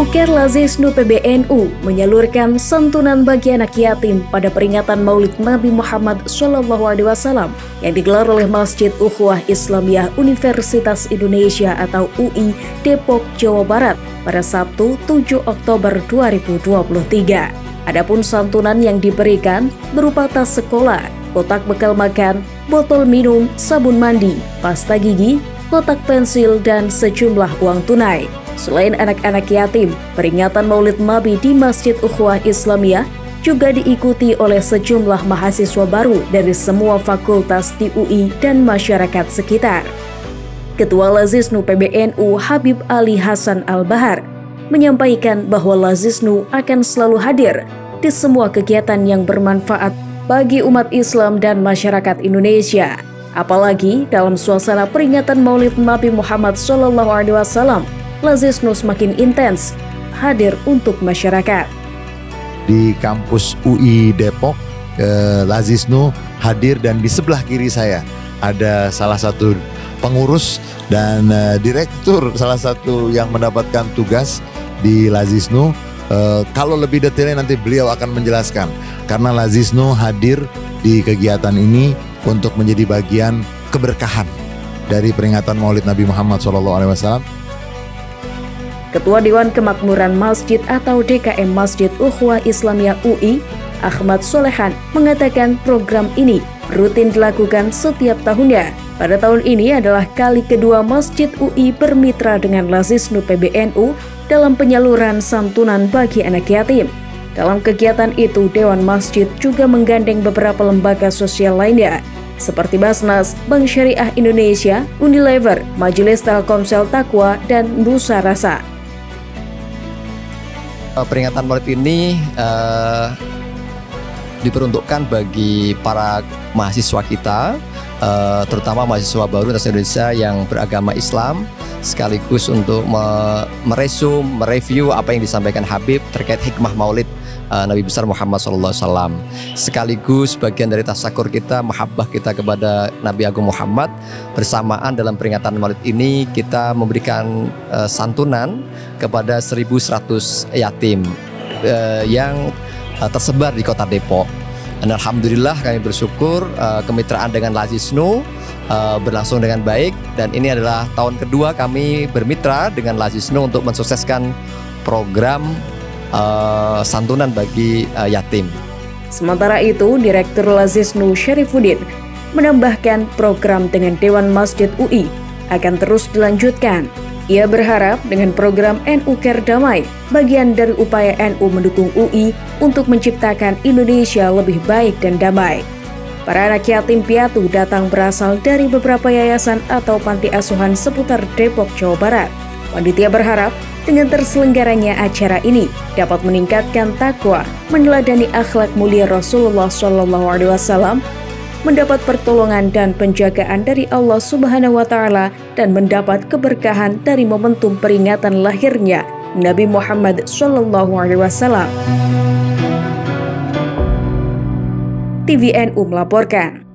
Uker Lazisnu PBNU menyalurkan santunan bagi anak yatim pada peringatan Maulid Nabi Muhammad SAW yang digelar oleh Masjid Ukhuwah Islamiyah Universitas Indonesia atau UI Depok, Jawa Barat pada Sabtu 7 Oktober 2023. Adapun santunan yang diberikan berupa tas sekolah, kotak bekal makan, botol minum, sabun mandi, pasta gigi, kotak pensil, dan sejumlah uang tunai. Selain anak-anak yatim, peringatan Maulid Nabi di Masjid Ukhuwah Islamiyah juga diikuti oleh sejumlah mahasiswa baru dari semua fakultas di UI dan masyarakat sekitar. Ketua Lazisnu PBNU Habib Ali Hasan Al-Bahar menyampaikan bahwa Lazisnu akan selalu hadir di semua kegiatan yang bermanfaat bagi umat Islam dan masyarakat Indonesia. Apalagi dalam suasana peringatan Maulid Nabi Muhammad SAW Lazisnu semakin intens hadir untuk masyarakat. Di kampus UI Depok, eh, Lazisnu hadir dan di sebelah kiri saya ada salah satu pengurus dan eh, direktur salah satu yang mendapatkan tugas di Lazisnu. Eh, kalau lebih detailnya nanti beliau akan menjelaskan karena Lazisnu hadir di kegiatan ini untuk menjadi bagian keberkahan dari peringatan Maulid Nabi Muhammad SAW Ketua Dewan Kemakmuran Masjid atau DKM Masjid Ukhwah Islamiyah UI, Ahmad Solehan, mengatakan program ini rutin dilakukan setiap tahunnya. Pada tahun ini adalah kali kedua Masjid UI bermitra dengan Lazisnu PBNU dalam penyaluran santunan bagi anak yatim. Dalam kegiatan itu, Dewan Masjid juga menggandeng beberapa lembaga sosial lainnya, seperti Basnas, Bank Syariah Indonesia, Unilever, Majelis Telkomsel Takwa, dan Nusa Rasa. Eh, peringatan Maulid ini uh, diperuntukkan bagi para mahasiswa kita, uh, terutama mahasiswa baru dari Indonesia yang beragama Islam, sekaligus untuk me meresum, mereview apa yang disampaikan Habib terkait hikmah Maulid uh, Nabi besar Muhammad SAW. Sekaligus bagian dari tasakur kita, mahabbah kita kepada Nabi Agung Muhammad. Bersamaan dalam peringatan Maulid ini kita memberikan uh, santunan kepada 1.100 yatim uh, yang uh, tersebar di kota Depok. Dan Alhamdulillah kami bersyukur uh, kemitraan dengan Lazisnu uh, berlangsung dengan baik dan ini adalah tahun kedua kami bermitra dengan Lazisnu untuk mensukseskan program uh, santunan bagi uh, yatim. Sementara itu, Direktur Lazisnu Syarifuddin menambahkan program dengan Dewan Masjid UI akan terus dilanjutkan. Ia berharap dengan program NU Care Damai, bagian dari upaya NU mendukung UI untuk menciptakan Indonesia lebih baik dan damai. Para anak yatim piatu datang berasal dari beberapa yayasan atau panti asuhan seputar Depok, Jawa Barat. Panitia berharap dengan terselenggaranya acara ini dapat meningkatkan takwa, meneladani akhlak mulia Rasulullah SAW, mendapat pertolongan dan penjagaan dari Allah Subhanahu wa taala dan mendapat keberkahan dari momentum peringatan lahirnya Nabi Muhammad SAW. TVNU melaporkan.